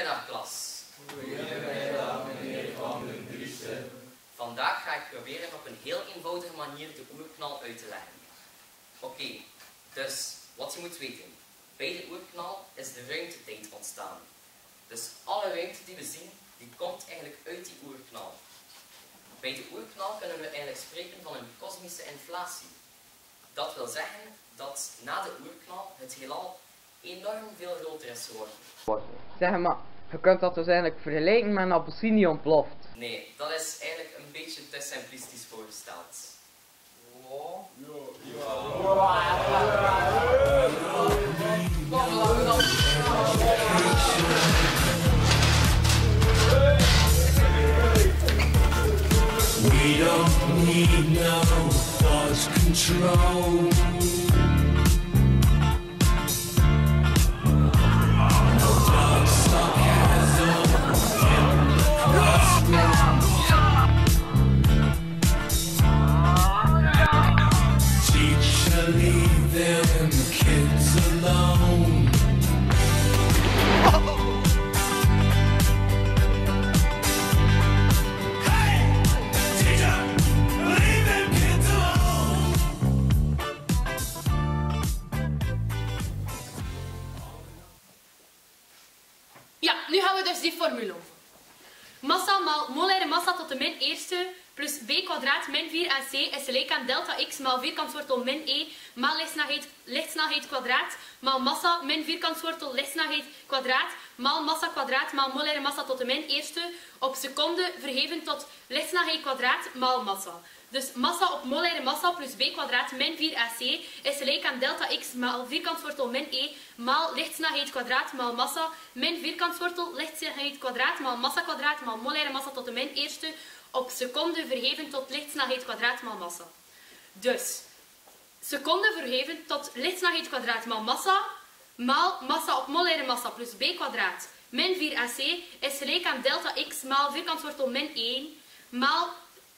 Goedemiddag klas. Goedemiddag meneer Van den Driessen. Vandaag ga ik proberen op een heel eenvoudige manier de oerknal uit te leggen. Oké, dus wat je moet weten. Bij de oerknal is de ruimtetijd ontstaan. Dus alle ruimte die we zien, die komt eigenlijk uit die oerknal. Bij de oerknal kunnen we eigenlijk spreken van een kosmische inflatie. Dat wil zeggen dat na de oerknal het heelal enorm veel groter is geworden. Zeg maar, je kunt dat dus eigenlijk vergelijken met een appelsien die ontploft. Nee, dat is eigenlijk een beetje te simplistisch voorgesteld. We don't need no thought control. Ja, nu gaan we dus die formule over. Massa maal molaire massa tot de min eerste plus b kwadraat min 4ac is gelijk aan delta x maal vierkantswortel min e maal lichtsnelheid, lichtsnelheid kwadraat maal massa min vierkantswortel lichtsnelheid kwadraat maal massa kwadraat maal molaire massa tot de min eerste op seconde verheven tot lichtsnelheid kwadraat maal massa. Dus massa op molaire massa plus b kwadraat min 4ac is gelijk aan delta x maal vierkantswortel min e maal lichtsnelheid kwadraat maal massa min vierkantswortel lichtsnelheid kwadraat maal massa kwadraat maal molaire massa tot de min eerste op seconde verheven tot lichtsnelheid kwadraat maal massa. Dus seconde verheven tot lichtsnelheid kwadraat maal massa maal massa op molaire massa plus b kwadraat min 4ac is gelijk aan delta x maal vierkantswortel min 1 maal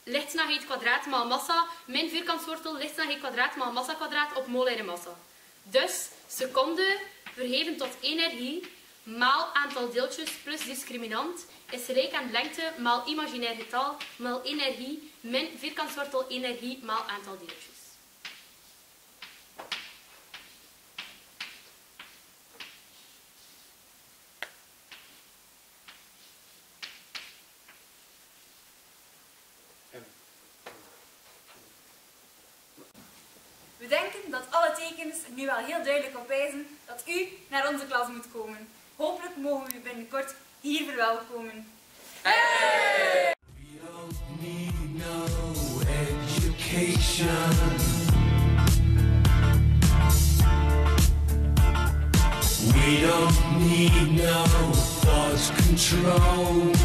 lichtsnelheid kwadraat maal massa min vierkantswortel lichtsnelheid kwadraat maal massa kwadraat op molaire massa. Dus seconde verheven tot energie maal aantal deeltjes plus discriminant is gelijk aan lengte maal imaginair getal maal energie min vierkantswortel energie maal aantal deeltjes. We denken dat alle tekens nu wel heel duidelijk op wijzen dat u naar onze klas moet komen. Hopelijk mogen we u binnenkort hier verwelkomen. We don't need no education. We don't need no thought control.